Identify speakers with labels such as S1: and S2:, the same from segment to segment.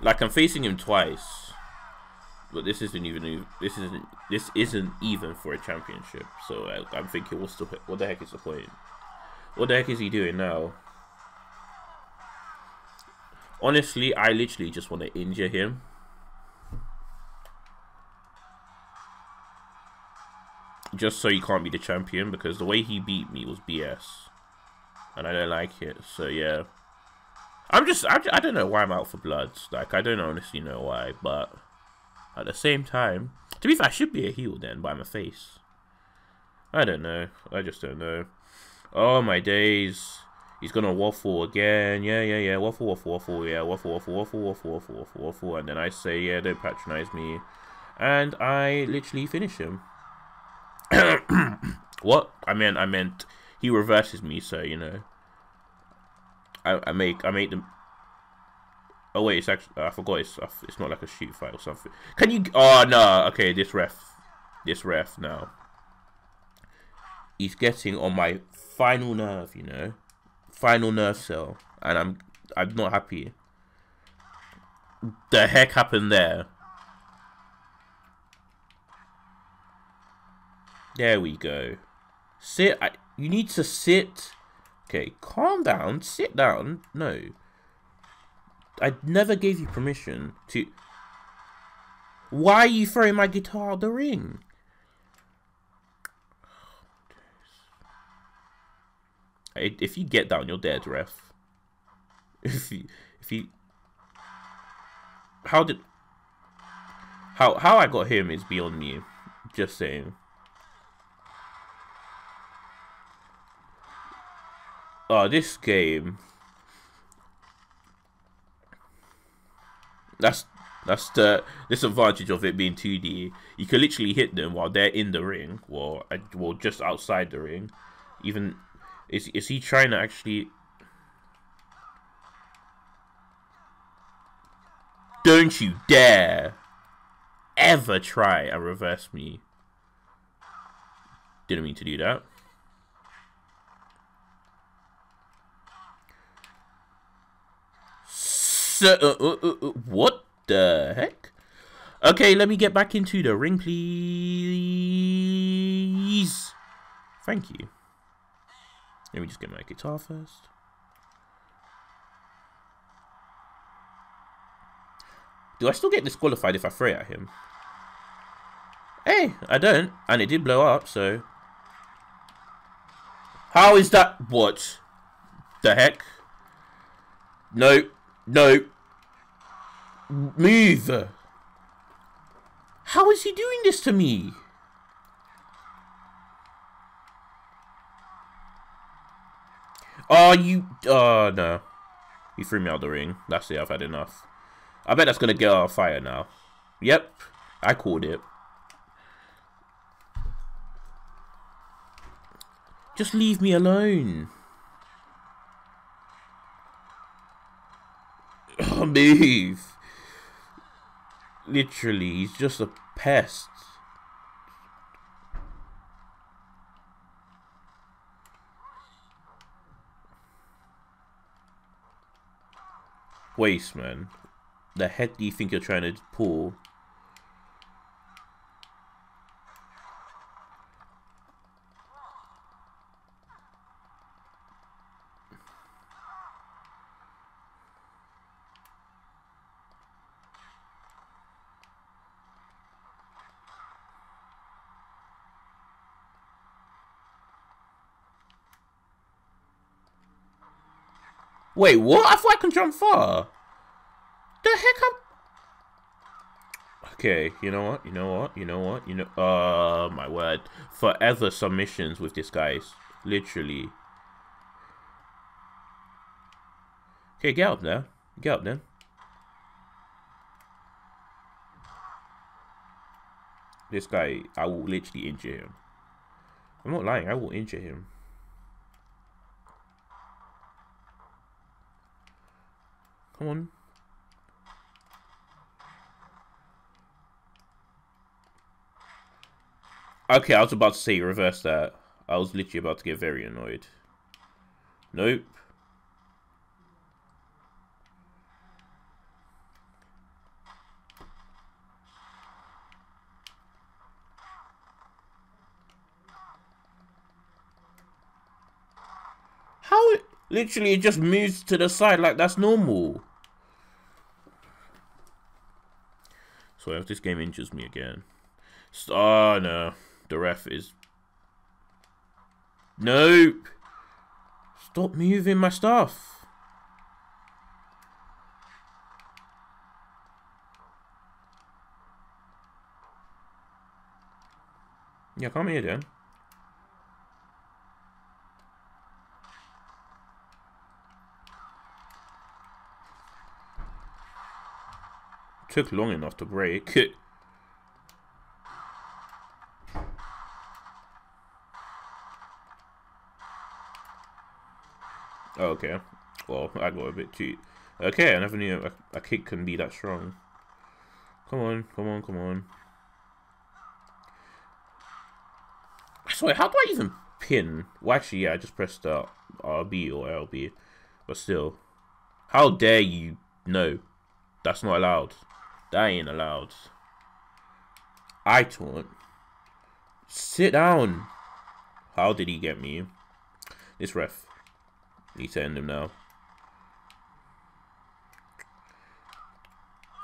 S1: Like I'm facing him twice, but this isn't even this isn't this isn't even for a championship. So I, am thinking, what's the what the heck is the point? What the heck is he doing now? Honestly, I literally just want to injure him. Just so he can't be the champion, because the way he beat me was BS. And I don't like it, so yeah. I'm just, I, I don't know why I'm out for bloods. Like, I don't honestly know why, but at the same time, to be fair, I should be a heel then by my face. I don't know. I just don't know. Oh my days. He's gonna waffle again. Yeah, yeah, yeah. Waffle, waffle, waffle. Yeah, waffle, waffle, waffle, waffle, waffle, waffle, waffle. And then I say, yeah, don't patronize me. And I literally finish him. what? I meant, I meant he reverses me, so you know. I, I make, I make them. Oh wait, it's actually I forgot. It's uh, it's not like a shoot fight or something. Can you? Oh no. Okay, this ref, this ref now. He's getting on my final nerve, you know final nerve cell, and I'm I'm not happy. The heck happened there? There we go. Sit. I, you need to sit. Okay, calm down. Sit down. No. I never gave you permission to. Why are you throwing my guitar out the ring? If you get down, you're dead, ref. If you, if you, how did, how how I got him is beyond me. Just saying. Oh, this game. That's that's the disadvantage of it being 2D. You can literally hit them while they're in the ring, or well, just outside the ring. Even is is he trying to actually? Don't you dare ever try and reverse me. Didn't mean to do that. So, uh, uh, uh, uh what the heck? Okay, let me get back into the ring, please. Thank you. Let me just get my guitar first. Do I still get disqualified if I throw at him? Hey, I don't. And it did blow up, so... How is that? What? The heck? No. No. Move. How is he doing this to me? Oh, you... Oh, no. You threw me out the ring. That's it. I've had enough. I bet that's going to get our fire now. Yep. I called it. Just leave me alone. Move. Literally, he's just a pest. waste, man. The heck do you think you're trying to pull? Wait, what? I thought I can jump far. The heck I'm... Okay, you know what? You know what? You know what? You know... Uh, my word. Forever submissions with this, guys. Literally. Okay, get up there. Get up then. This guy, I will literally injure him. I'm not lying, I will injure him. Come on. Okay, I was about to say reverse that. I was literally about to get very annoyed. Nope. How it literally it just moves to the side like that's normal. So if this game injures me again. Oh no. The ref is Nope. Stop moving my stuff. Yeah, come here then. Took long enough to break. Oh, okay. Well, I got a bit cheap. Okay, I never knew a, a kick can be that strong. Come on, come on, come on. Sorry, how do I even pin? Well, actually, yeah, I just pressed uh, RB or LB. But still. How dare you? No. That's not allowed. That ain't allowed. I taunt. Sit down. How did he get me? This ref. Need to end him now.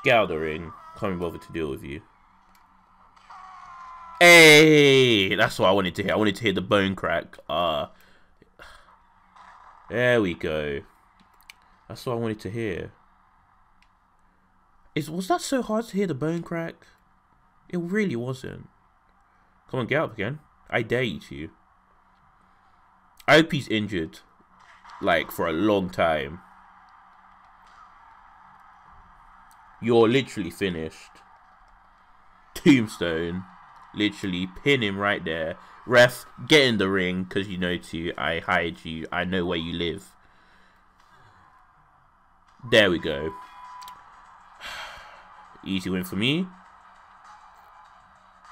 S1: Get out of the ring. Can't be bothered to deal with you. Hey! That's what I wanted to hear. I wanted to hear the bone crack. Ah. Uh, there we go. That's what I wanted to hear. Is Was that so hard to hear the bone crack? It really wasn't. Come on, get up again. I dare you to. I hope he's injured like for a long time. You're literally finished. Tombstone. Literally pin him right there. Ref, get in the ring because you know to. I hide you. I know where you live. There we go. Easy win for me.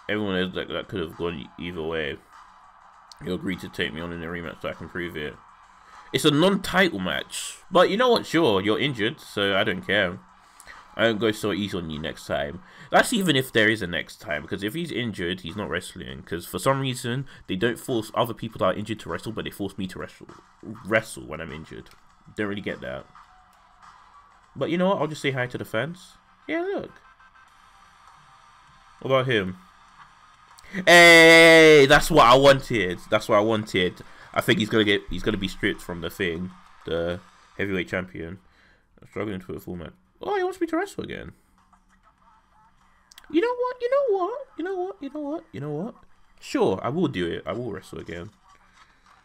S1: Everyone knows that, that could have gone either way. You agreed to take me on in a rematch so I can prove it. It's a non-title match. But you know what? Sure, you're injured, so I don't care. I don't go so easy on you next time. That's even if there is a next time, because if he's injured, he's not wrestling. Because for some reason, they don't force other people that are injured to wrestle, but they force me to wrestle, wrestle when I'm injured. Don't really get that. But you know what? I'll just say hi to the fans. Yeah, look. What about him? Hey, that's what I wanted. That's what I wanted. I think he's gonna get he's gonna be stripped from the thing, the heavyweight champion. I'm struggling to a full match. Oh, he wants me to wrestle again. You know what? You know what? You know what? You know what? You know what? Sure, I will do it. I will wrestle again.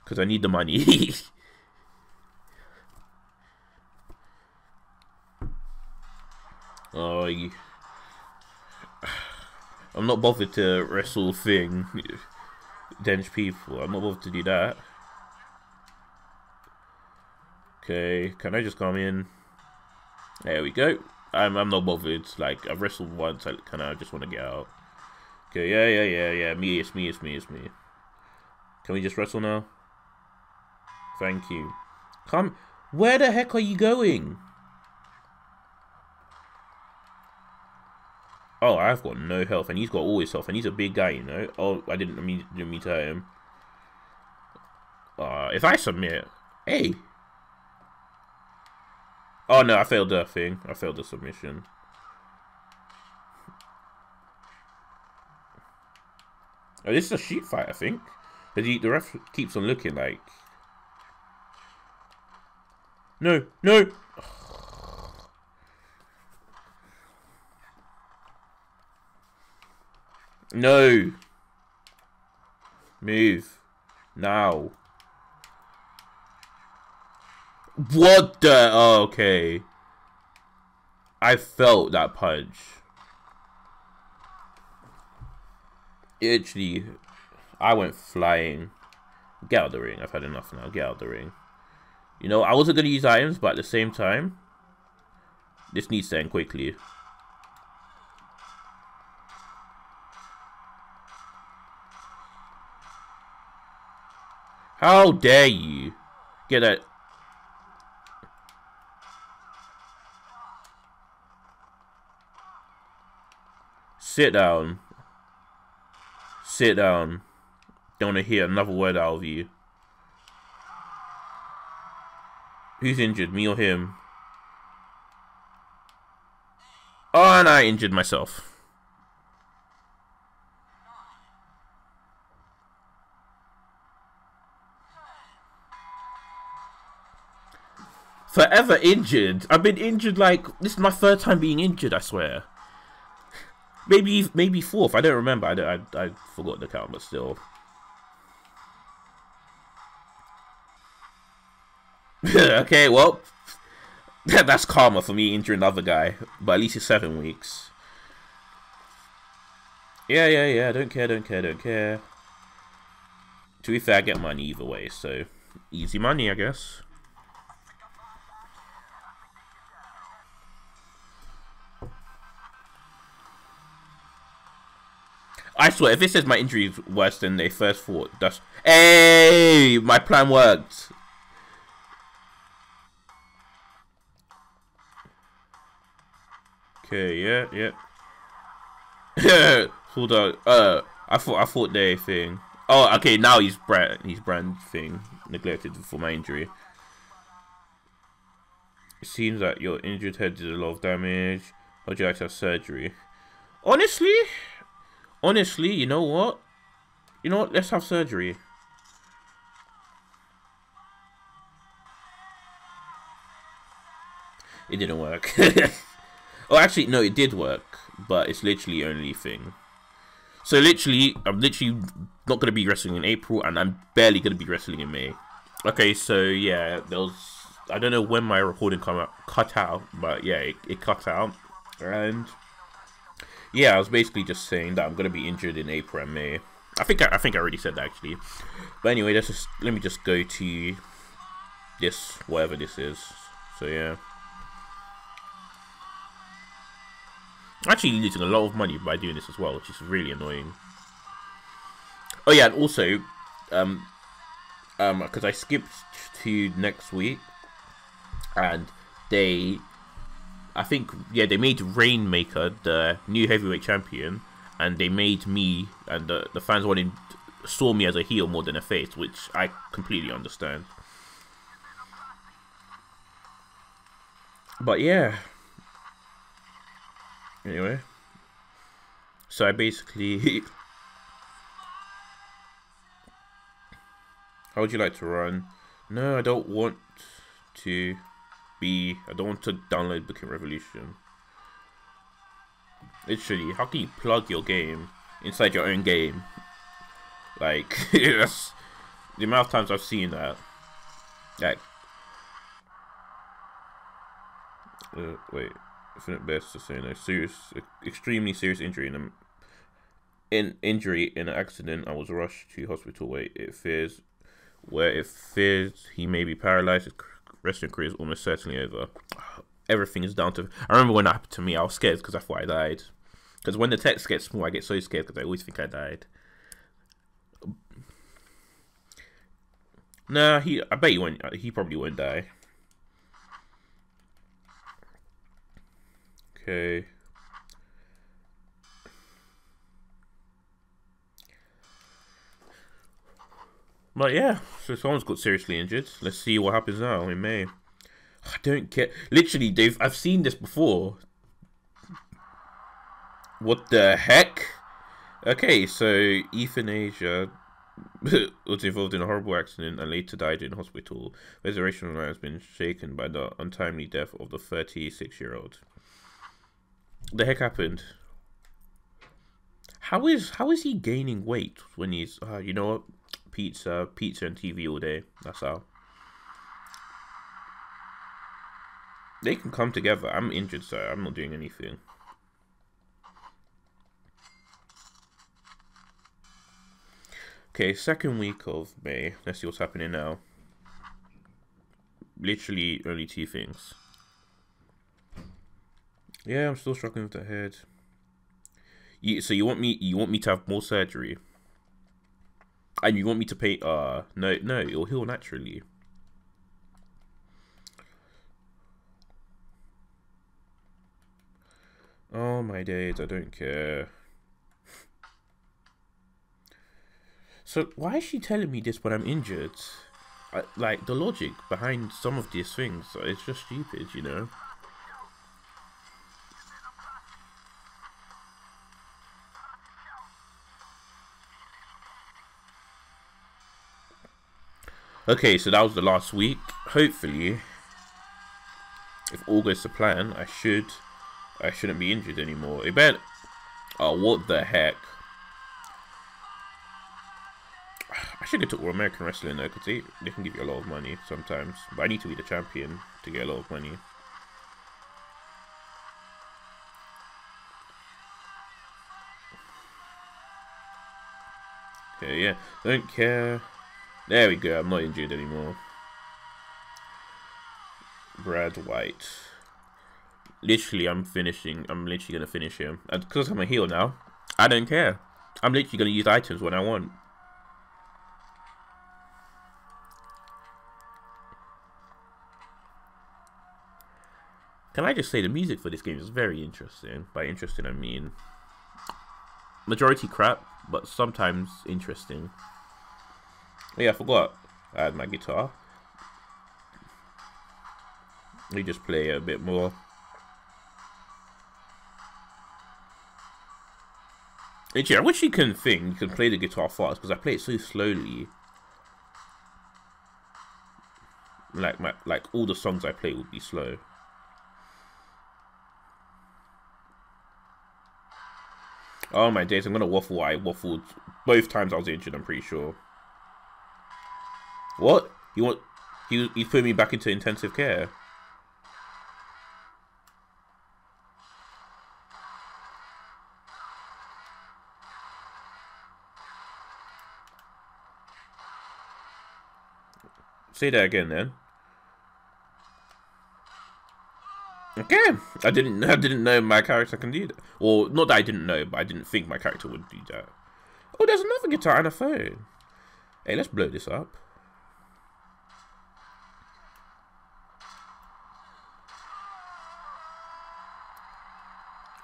S1: Because I need the money. you... I'm not bothered to wrestle thing. dense people. I'm not bothered to do that. Okay, can I just come in? There we go. I'm I'm not bothered. Like I've wrestled once. I kind of just want to get out. Okay, yeah, yeah, yeah, yeah. Me, it's me, it's me, it's me. Can we just wrestle now? Thank you. Come. Where the heck are you going? Oh, I've got no health, and he's got all his health, and he's a big guy, you know. Oh, I didn't mean didn't mean to hurt him. Uh, if I submit, hey, Oh no, I failed that thing. I failed the submission. Oh, this is a sheep fight, I think. But the, the ref keeps on looking like... No, no! No! Move. Now. What the? Oh, okay. I felt that punch. Actually, I went flying. Get out the ring. I've had enough now. Get out of the ring. You know, I wasn't going to use items, but at the same time, this needs to end quickly. How dare you get that Sit down. Sit down. Don't want to hear another word out of you. Who's injured, me or him? Oh, and I injured myself. Forever injured. I've been injured like this is my third time being injured. I swear. Maybe maybe fourth. I don't remember. I don't, I I forgot the count, but still. okay, well, that's karma for me injuring another guy, but at least it's seven weeks. Yeah, yeah, yeah. Don't care, don't care, don't care. To be fair, I get money either way, so easy money, I guess. I swear, if it says my injury is worse than they first thought, that's... Hey! My plan worked! Okay, yeah, yeah. Hold on. Uh, I thought I thought they thing. Oh, okay. Now he's brand. He's brand thing neglected for my injury. It seems that your injured head did a lot of damage. Would you like to have surgery? Honestly, honestly, you know what? You know what? Let's have surgery. It didn't work. oh, actually, no, it did work, but it's literally only thing. So literally, I'm literally not going to be wrestling in April, and I'm barely going to be wrestling in May. Okay, so yeah, there was... I don't know when my recording come out, cut out, but yeah, it, it cut out. And yeah, I was basically just saying that I'm gonna be injured in April and May. I think I, I think I already said that actually. But anyway, let's just let me just go to this whatever this is. So yeah. Actually losing a lot of money by doing this as well, which is really annoying. Oh yeah, and also, um, um, because I skipped to next week, and they I think yeah they made Rainmaker the new heavyweight champion, and they made me and the the fans wanted saw me as a heel more than a face, which I completely understand. But yeah. Anyway. So I basically How would you like to run? No, I don't want to I don't want to download Booking Revolution. Literally, how can you plug your game inside your own game? Like, that's the amount of times I've seen that. Like, uh, wait, infinite best to say no. Serious, extremely serious injury in a in injury in an accident. I was rushed to hospital. Wait, it fears where it fears he may be paralyzed wrestling career is almost certainly over. Everything is down to. I remember when that happened to me, I was scared because I thought I died. Because when the text gets small, I get so scared because I always think I died. Nah, he. I bet he won't. Uh, he probably won't die. Okay. But yeah, so someone's got seriously injured. Let's see what happens now in May. I don't care. Literally, Dave, I've seen this before. What the heck? Okay, so Ethan Asia was involved in a horrible accident and later died in hospital. Reservation has been shaken by the untimely death of the 36-year-old. The heck happened? How is how is he gaining weight when he's? Uh, you know what? Pizza, pizza and TV all day. That's how. They can come together. I'm injured, so I'm not doing anything. Okay, second week of May. Let's see what's happening now. Literally only two things. Yeah, I'm still struggling with the head. You, so you want me? You want me to have more surgery? And you want me to pay? Uh, no, no, it'll heal naturally. Oh my days, I don't care. So why is she telling me this when I'm injured? I, like the logic behind some of these things, it's just stupid, you know. Okay, so that was the last week. Hopefully, if all goes to plan, I should, I shouldn't be injured anymore. It. Oh, what the heck? I should get to All American Wrestling though, because they, they can give you a lot of money sometimes. But I need to be the champion to get a lot of money. Okay, yeah. Don't care. There we go. I'm not injured anymore. Brad White. Literally, I'm finishing. I'm literally going to finish him. Because I'm a heel now, I don't care. I'm literally going to use items when I want. Can I just say the music for this game is very interesting. By interesting, I mean majority crap, but sometimes interesting. Yeah, I forgot I had my guitar. Let me just play a bit more. Actually, I wish you can think you can play the guitar fast because I play it so slowly. Like my like all the songs I play would be slow. Oh my days, I'm gonna waffle. I waffled both times I was injured, I'm pretty sure. What? You want? He he put me back into intensive care. Say that again, then. Okay, I didn't. I didn't know my character can do that. Or not that I didn't know, but I didn't think my character would do that. Oh, there's another guitar and a phone. Hey, let's blow this up.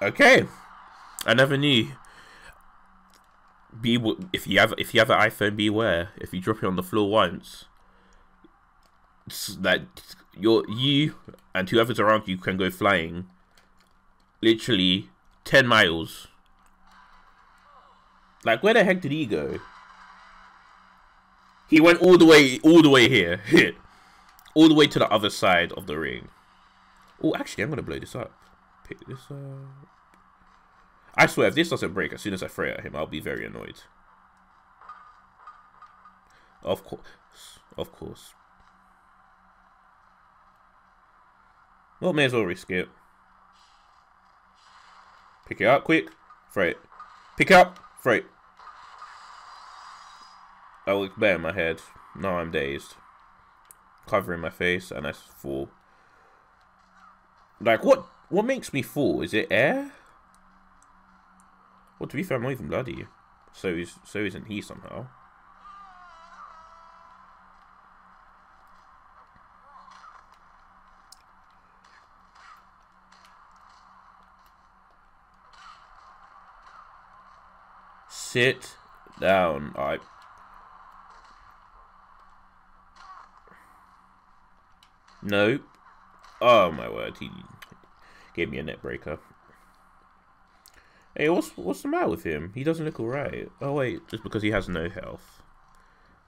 S1: Okay, I never knew. Be if you have if you have an iPhone, beware. If you drop it on the floor once, that you're you and whoever's around you can go flying. Literally ten miles. Like where the heck did he go? He went all the way, all the way here, all the way to the other side of the ring. Oh, actually, I'm gonna blow this up. Pick this up. I swear, if this doesn't break as soon as I throw it at him, I'll be very annoyed. Of course. Of course. Well, may as well risk it. Pick it up, quick. Throw it. Pick it up, throw it. I look better in my head. Now I'm dazed. Covering my face, and I fall. Like, what What makes me fall? Is it air? Well, to be fair, I'm not even bloody. So is so isn't he somehow. Sit down. I. No. Oh my word, he gave me a neckbreaker. Hey, what's what's the matter with him? He doesn't look alright. Oh wait, just because he has no health.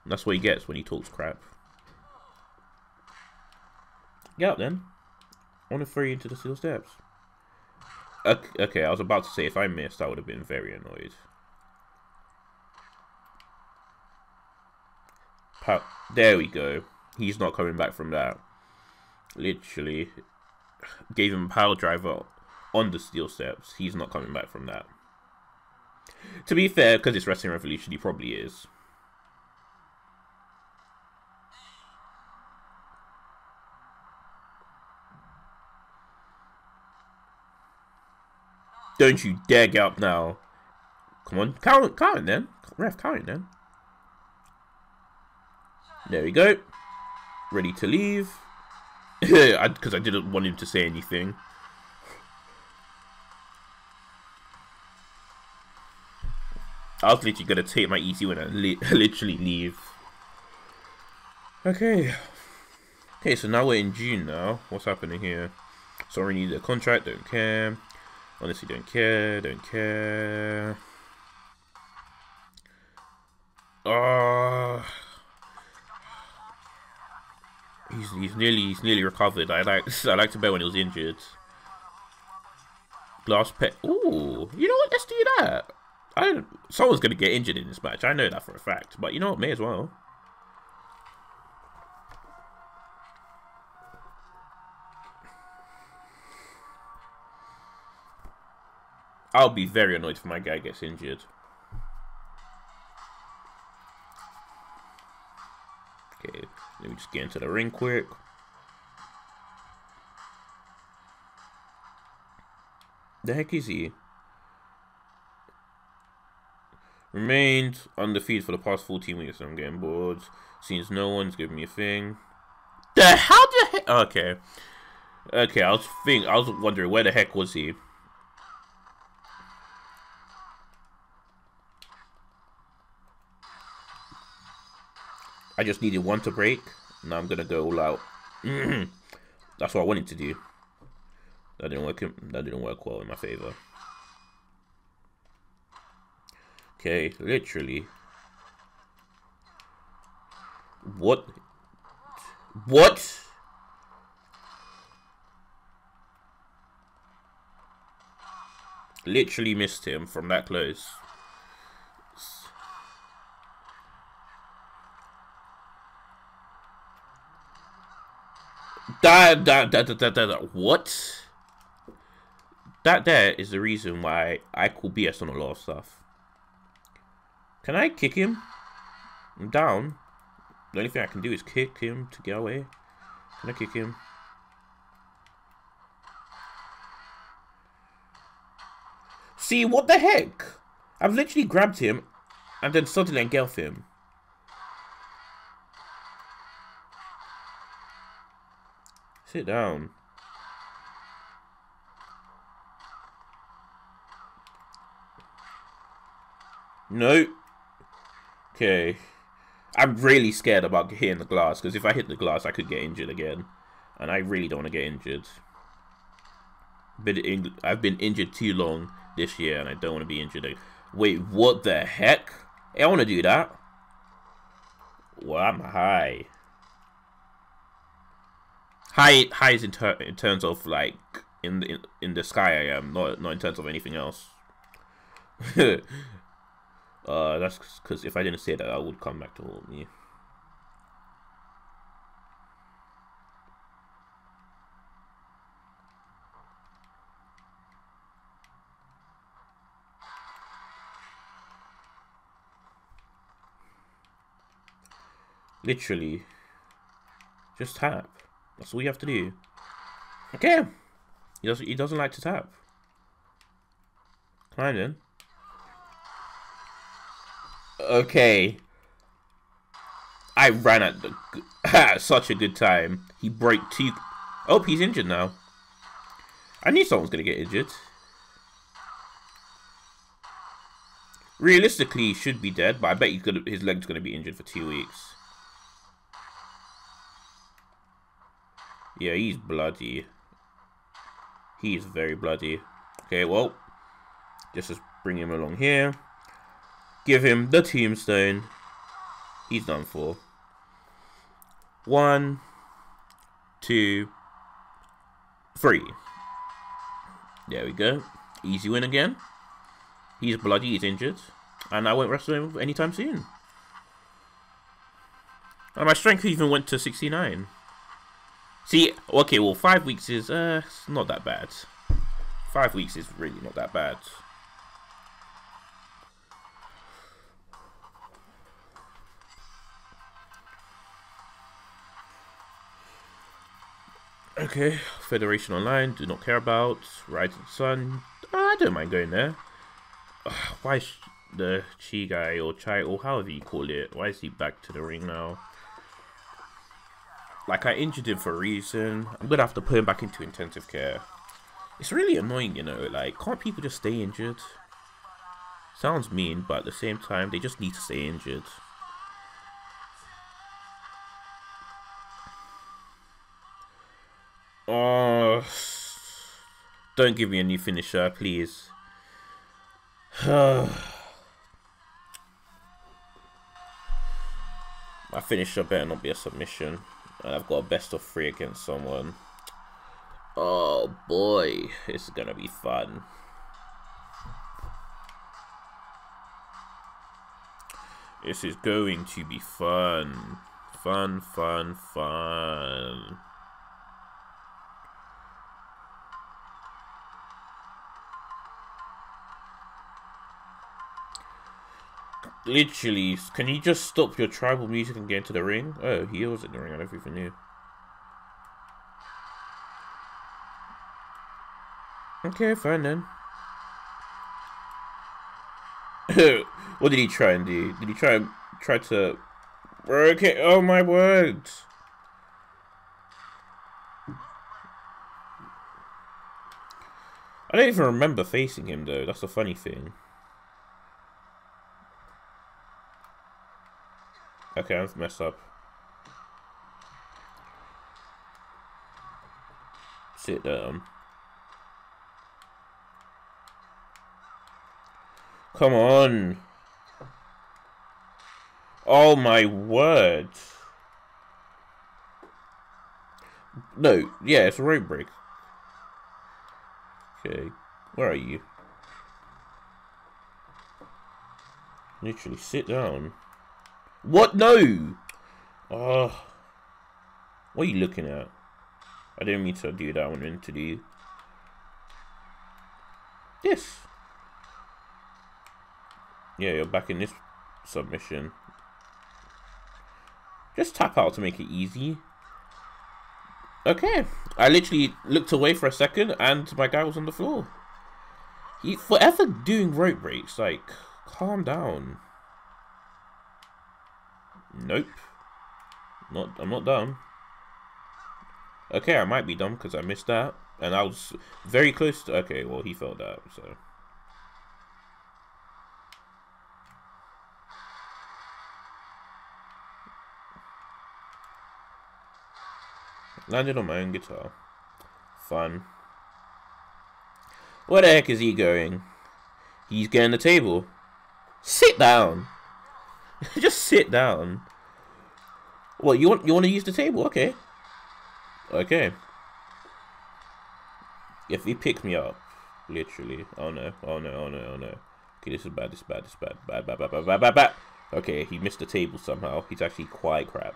S1: And that's what he gets when he talks crap. Get up then. To throw you into the steel steps. Okay, okay, I was about to say if I missed, I would have been very annoyed. Pa there we go. He's not coming back from that. Literally gave him a power driver on the steel steps. He's not coming back from that. To be fair, because it's Wrestling Revolution, he probably is. Don't you dare get up now. Come on, count, count then. Ref, count then. There we go. Ready to leave. Because I, I didn't want him to say anything. I was literally gonna take my easy win and li literally leave. Okay. Okay, so now we're in June now. What's happening here? So we need a contract, don't care. Honestly, don't care, don't care. Uh, he's he's nearly he's nearly recovered. I like I like to bet when he was injured. Glass pet. Ooh, you know what? Let's do that. I someone's gonna get injured in this match. I know that for a fact. But you know what? May as well. I'll be very annoyed if my guy gets injured. Okay, let me just get into the ring quick. The heck is he? Remained undefeated for the past 14 weeks. I'm getting bored. Seems no one's giving me a thing. The how the heck? Okay. Okay, I was thinking, I was wondering where the heck was he? I just needed one to break. Now I'm gonna go all out. That's what I wanted to do. That didn't work. That didn't work well in my favor. Okay, literally. What? What? Literally missed him from that close. That, that, that, that, that, that, what? That there is the reason why I call BS on a lot of stuff. Can I kick him? I'm down. The only thing I can do is kick him to get away. Can I kick him? See, what the heck? I've literally grabbed him and then suddenly engulfed him. Sit down. No. Okay. I'm really scared about hitting the glass, because if I hit the glass, I could get injured again. And I really don't want to get injured. Been I've been injured too long this year, and I don't want to be injured. Wait, what the heck? I want to do that. Well, I'm high high highs in, ter in terms of like in the in, in the sky I am not not in terms of anything else. uh, that's because if I didn't say that, I would come back to haunt me. Literally, just tap. That's all you have to do. Okay. He doesn't, he doesn't like to tap. Climb in. Okay. I ran at the such a good time. He break two. Oh, he's injured now. I knew someone was gonna get injured. Realistically, he should be dead, but I bet he's gonna, his leg's gonna be injured for two weeks. Yeah, he's bloody. He's very bloody. Okay, well, just bring him along here. Give him the tombstone. He's done for. One, two, three. There we go. Easy win again. He's bloody, he's injured. And I won't wrestle him anytime soon. And my strength even went to 69. See, okay, well, five weeks is uh, not that bad. Five weeks is really not that bad. Okay, Federation Online, do not care about. Rising Sun, I don't mind going there. why is the Chi guy or Chai or however you call it, why is he back to the ring now? Like, I injured him for a reason. I'm going to have to put him back into intensive care. It's really annoying, you know. Like, can't people just stay injured? Sounds mean, but at the same time, they just need to stay injured. Oh, don't give me a new finisher, please. My finisher better not be a submission. And I've got a best of three against someone. Oh boy, this is gonna be fun. This is going to be fun. Fun, fun, fun. Literally, can you just stop your tribal music and get into the ring? Oh, he was in the ring, I don't even knew. Okay, fine then. what did he try and do? Did he try and try to Okay, oh my word. I don't even remember facing him though, that's the funny thing. Okay, I've messed up. Sit down. Come on. Oh my word. No, yeah, it's a rope break. Okay, where are you? Literally, sit down. What? No! Oh. What are you looking at? I didn't mean to do that. I wanted to do this. Yeah, you're back in this submission. Just tap out to make it easy. Okay. I literally looked away for a second and my guy was on the floor. He forever doing rope breaks. Like, calm down. Nope. Not. I'm not done. Okay, I might be dumb because I missed that. And I was very close to... Okay, well, he felt that, so... Landed on my own guitar. Fun. Where the heck is he going? He's getting the table. Sit down. Just sit down. Well, you want? You want to use the table? Okay. Okay. If he picks me up, literally. Oh no! Oh no! Oh no! Oh no! Okay, this is bad. This is bad. This is bad. Bad. Bad. Bad. Bad. Bad. Bad. bad. Okay, he missed the table somehow. He's actually quite crap.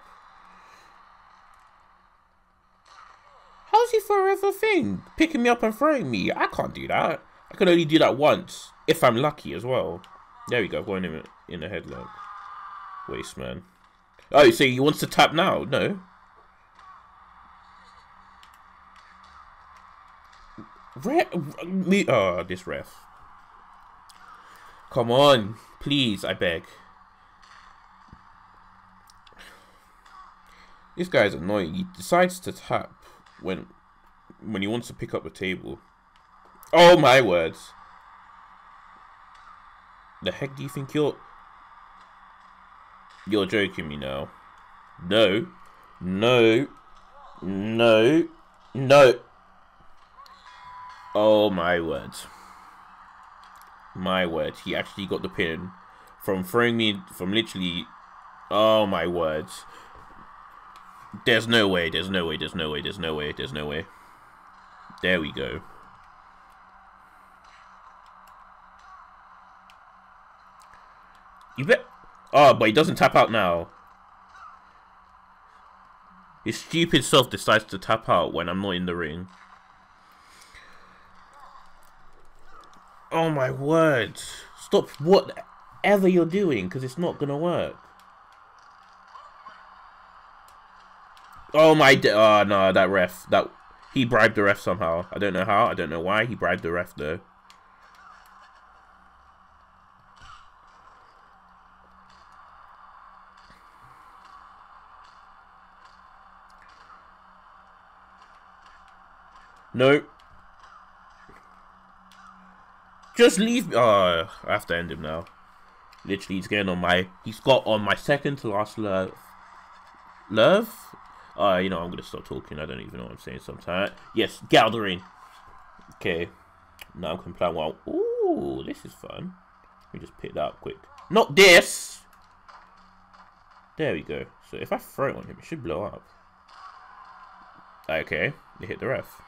S1: How's he forever thing? Picking me up and throwing me? I can't do that. I can only do that once. If I'm lucky as well. There we go. Going in, in the headlock. Waste, man. Oh, so he wants to tap now? No. Ref, me, oh, this ref. Come on, please, I beg. This guy's annoying. He decides to tap when when he wants to pick up the table. Oh my words. The heck do you think you're You're joking me now. No. No. No. No. Oh my words. My word. He actually got the pin from throwing me from literally Oh my words. There's no way, there's no way, there's no way, there's no way, there's no way. There we go. You bet. Oh, but he doesn't tap out now. His stupid self decides to tap out when I'm not in the ring. Oh my word. Stop whatever you're doing, because it's not going to work. Oh my! Oh ah, no, that ref. That he bribed the ref somehow. I don't know how. I don't know why. He bribed the ref though. No. Just leave me. Oh, I have to end him now. Literally, he's getting on my. He's got on my second to last love. Love? Uh, you know, I'm gonna stop talking. I don't even know what I'm saying sometimes. Yes, gathering. Okay. Now I'm complying. Well, ooh, this is fun. Let me just pick that up quick. Not this! There we go. So if I throw it on him, it should blow up. Okay, it hit the ref.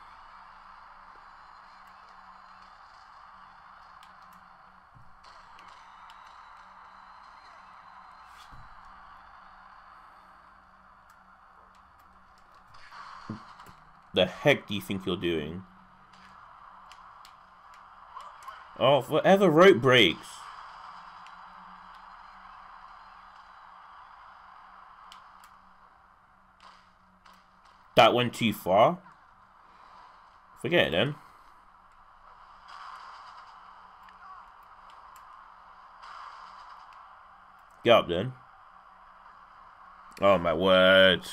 S1: The heck do you think you're doing? Oh, forever rope breaks. That went too far. Forget it then. Get up then. Oh my word.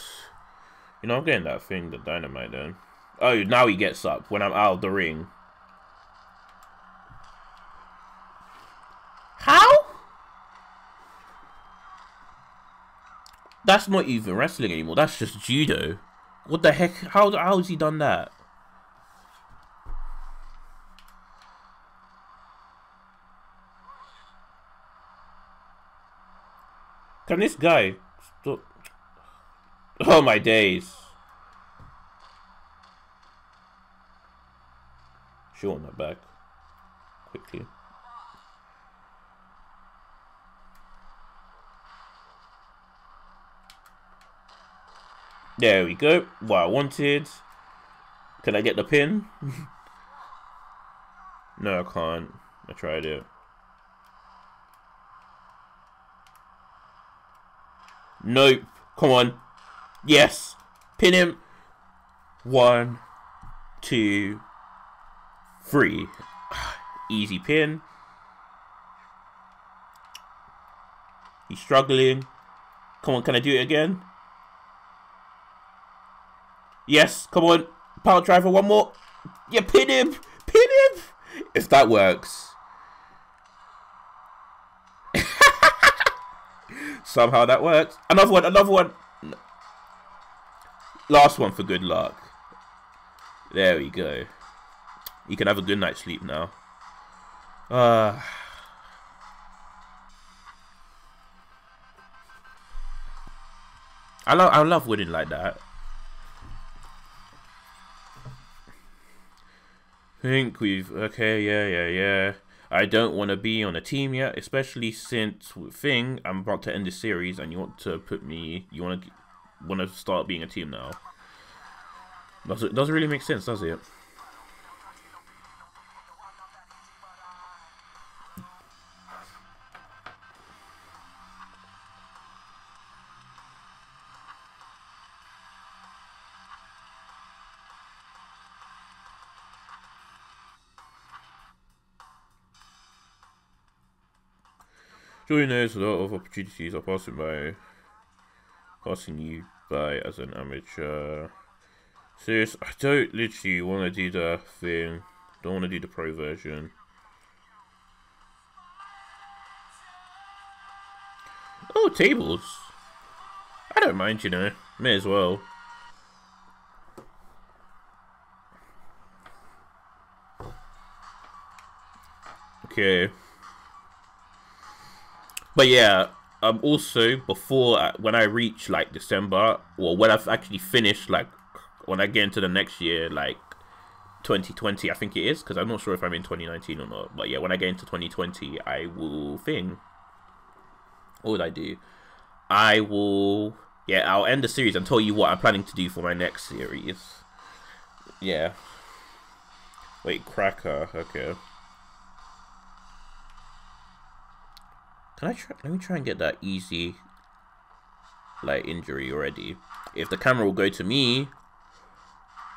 S1: You know, I'm getting that thing, the dynamite then. Oh, now he gets up when I'm out of the ring. How? That's not even wrestling anymore. That's just judo. What the heck? How, how has he done that? Can this guy stop? Oh my days. Show on my back. Quickly. There we go. What I wanted. Can I get the pin? no, I can't. I tried it. Nope. Come on. Yes. Pin him. One, two, three. Easy pin. He's struggling. Come on, can I do it again? Yes, come on. Power driver, one more. Yeah, pin him. Pin him. If that works. Somehow that works. Another one, another one. Last one for good luck. There we go. You can have a good night's sleep now. Uh, I love I love winning like that. Think we've okay, yeah, yeah, yeah. I don't want to be on a team yet, especially since thing I'm about to end the series, and you want to put me, you want to want to start being a team now. Does it doesn't really make sense, does it? Surely knows a lot of opportunities are passing by, passing you by as an amateur. Serious, I don't literally want to do the thing. Don't want to do the pro version. Oh, tables. I don't mind, you know. May as well. Okay. But yeah, um, also before uh, when I reach like December, or when I've actually finished, like when I get into the next year, like 2020, I think it is, because I'm not sure if I'm in 2019 or not. But yeah, when I get into 2020, I will thing. What would I do? I will, yeah, I'll end the series and tell you what I'm planning to do for my next series. Yeah. Wait, Cracker, okay. Can I try? Let me try and get that easy, like, injury already. If the camera will go to me.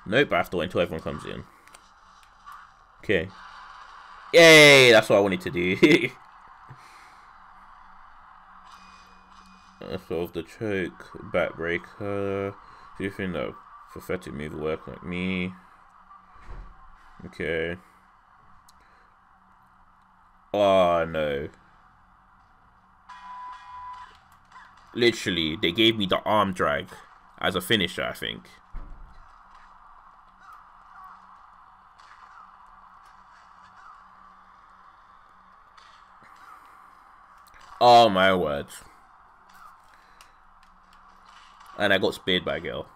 S1: Nope, I have to wait until everyone comes in. Okay. Yay! That's what I wanted to do. Solve the choke, backbreaker. Do you think that pathetic move will work like me? Okay. Oh no. Literally they gave me the arm drag as a finisher, I think. Oh my word. And I got speared by a girl.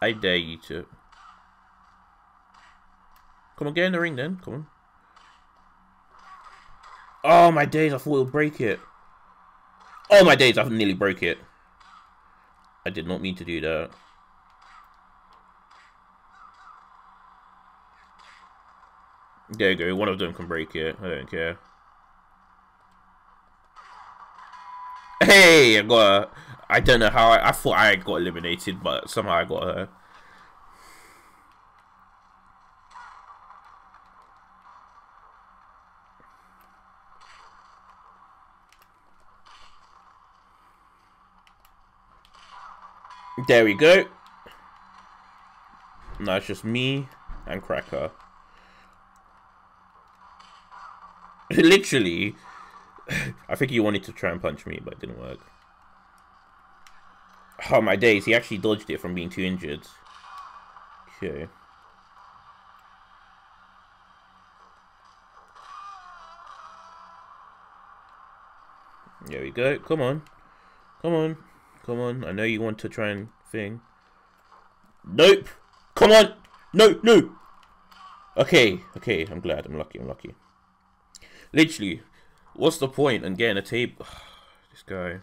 S1: I dare you to. Come on, get in the ring then. Come on. Oh my days, I thought it would break it. Oh my days, I've nearly broke it. I did not mean to do that. There you go, one of them can break it. I don't care. Hey, I got her. I don't know how I, I thought I got eliminated, but somehow I got her. There we go. Now it's just me and Cracker. Literally, I think he wanted to try and punch me, but it didn't work. Oh my days, he actually dodged it from being too injured. Okay. There we go. Come on. Come on. Come on. I know you want to try and thing. Nope. Come on. No, no. Okay, okay. I'm glad. I'm lucky. I'm lucky. Literally, what's the point in getting a tape? this guy.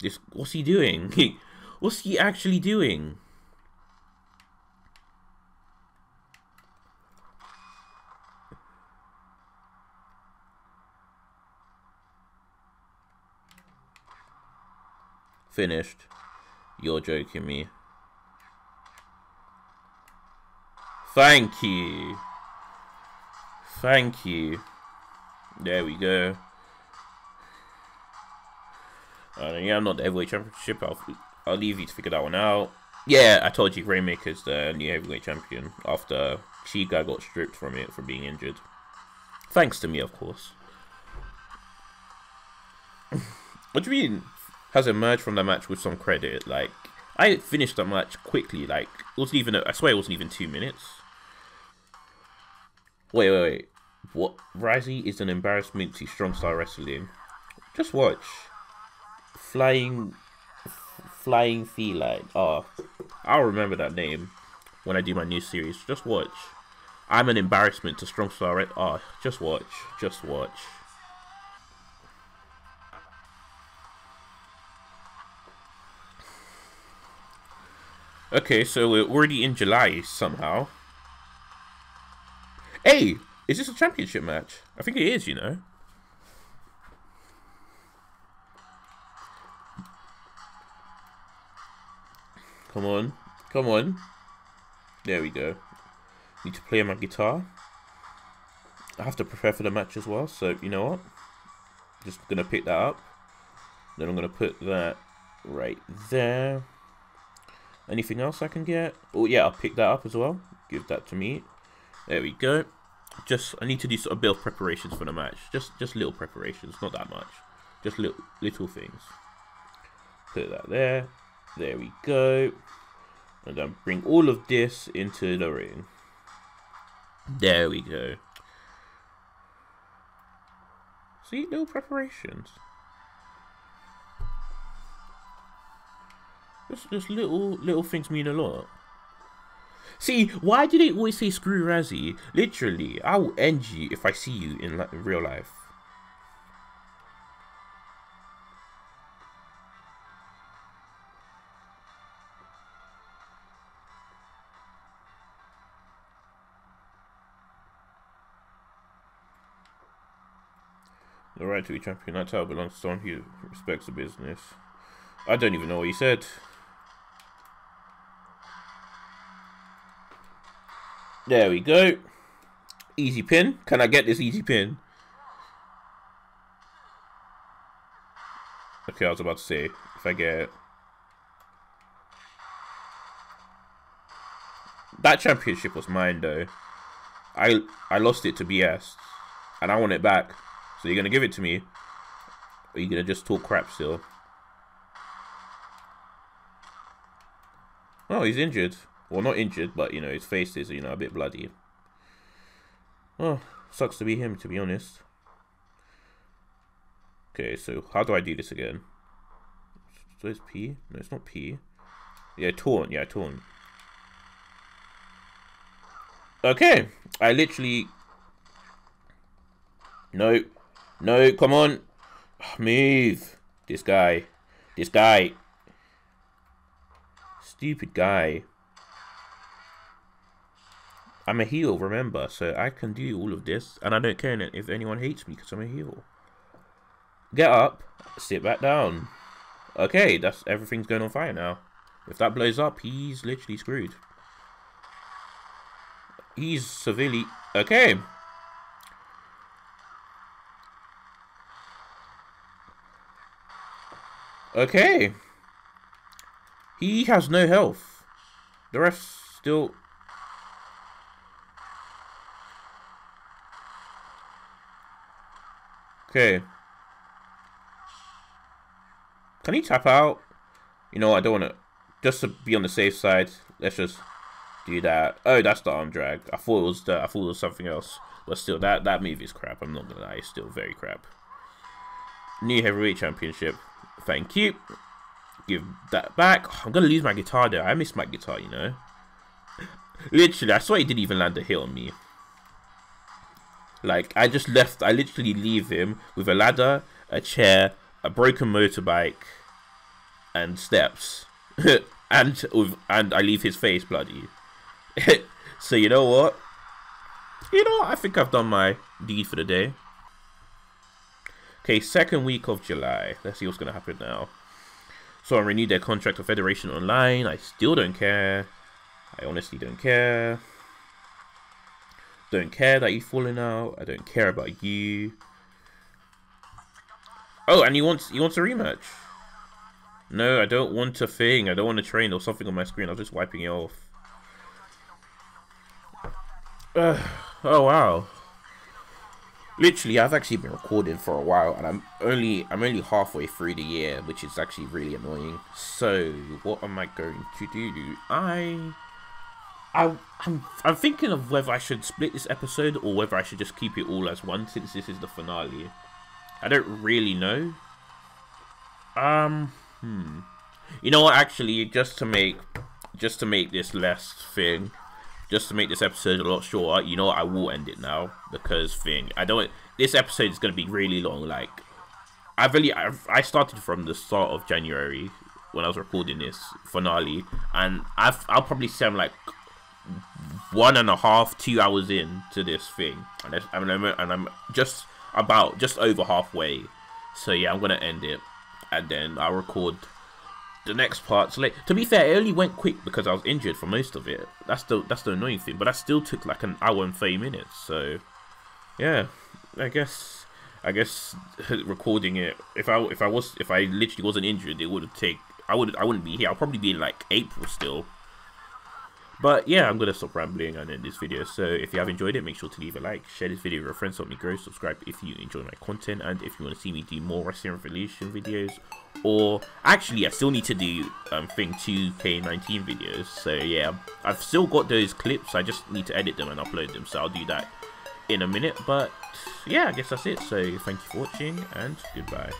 S1: This what's he doing? what's he actually doing? Finished. You're joking me. Thank you. Thank you. There we go. Uh, yeah, I'm not the heavyweight championship. I'll, I'll leave you to figure that one out. Yeah, I told you Rainmaker's the new heavyweight champion after Chica got stripped from it for being injured. Thanks to me, of course. what do you mean has emerged from the match with some credit? Like, I finished the match quickly. Like, it wasn't even, a, I swear it wasn't even two minutes. Wait, wait, wait. What? Risey is an embarrassment to strong style wrestling. Just watch. Flying, flying feline. Oh, I'll remember that name when I do my new series. Just watch. I'm an embarrassment to strong style. Oh, just watch. Just watch. Okay, so we're already in July somehow. Hey, is this a championship match? I think it is, you know. Come on. Come on. There we go. Need to play my guitar. I have to prepare for the match as well, so you know what? Just gonna pick that up. Then I'm gonna put that right there. Anything else I can get? Oh yeah, I'll pick that up as well. Give that to me. There we go just I need to do sort of of preparations for the match. Just just little preparations, not that much. Just little little things. Put that there. There we go. And then bring all of this into the ring. There we go. See, little preparations. Just, just little little things mean a lot. See, why do they always say screw Razzy? Literally, I will end you if I see you in, in real life. The right to be champion, that title belongs to someone who respects the business. I don't even know what he said. There we go. Easy pin. Can I get this easy pin? Okay, I was about to say, if I get... That championship was mine, though. I I lost it to BS. And I want it back. So you're gonna give it to me? Or are you gonna just talk crap still? Oh, he's injured. Well, not injured, but, you know, his face is, you know, a bit bloody. Oh, sucks to be him, to be honest. Okay, so how do I do this again? So it's P? No, it's not P. Yeah, taunt. Yeah, taunt. Okay, I literally... No. No, come on. Move. This guy. This guy. Stupid guy. I'm a heel, remember, so I can do all of this, and I don't care if anyone hates me because I'm a heel. Get up, sit back down. Okay, that's everything's going on fire now. If that blows up, he's literally screwed. He's severely... Okay. Okay. He has no health. The rest still... Okay. Can he tap out? You know, I don't want to... Just to be on the safe side, let's just do that. Oh, that's the arm drag. I thought it was the, I thought it was something else. But still, that, that move is crap. I'm not going to lie. It's still very crap. New Heavyweight Championship. Thank you. Give that back. I'm going to lose my guitar there. I miss my guitar, you know. literally, I saw he didn't even land a hit on me. Like, I just left, I literally leave him with a ladder, a chair, a broken motorbike, and steps. and with, and I leave his face bloody. so you know what? You know? I think I've done my deed for the day. Okay, second week of July. Let's see what's going to happen now. So I renewed their contract with Federation Online. I still don't care. I honestly don't care. I don't care that you've fallen out. I don't care about you. Oh, and he wants he wants a rematch. No, I don't want a thing. I don't want to train or something on my screen. I'm just wiping it off. Uh, oh wow. Literally, I've actually been recording for a while, and I'm only I'm only halfway through the year, which is actually really annoying. So, what am I going to do? I, I, I'm I'm thinking of whether I should split this episode or whether I should just keep it all as one since this is the finale. I don't really know. Um, hmm. You know what? Actually, just to make just to make this less thing, just to make this episode a lot shorter, you know what? I will end it now because thing. I don't. This episode is gonna be really long. Like, I really I, I started from the start of January when I was recording this finale, and I've I'll probably say I'm like one and a half, two hours in to this thing, and I'm and I'm just about just over halfway. So yeah, I'm gonna end it, and then I'll record the next part. late. To be fair, it only went quick because I was injured for most of it. That's the that's the annoying thing. But that still took like an hour and thirty minutes. So yeah, I guess I guess recording it. If I if I was if I literally wasn't injured, it would have take. I would I wouldn't be here. I'll probably be in like April still. But yeah, I'm going to stop rambling and end this video. So if you have enjoyed it, make sure to leave a like, share this video with your friends, help me grow, subscribe if you enjoy my content, and if you want to see me do more Wrestling Revolution videos, or actually I still need to do um, Thing 2K19 videos. So yeah, I've still got those clips, I just need to edit them and upload them, so I'll do that in a minute. But yeah, I guess that's it. So thank you for watching, and goodbye.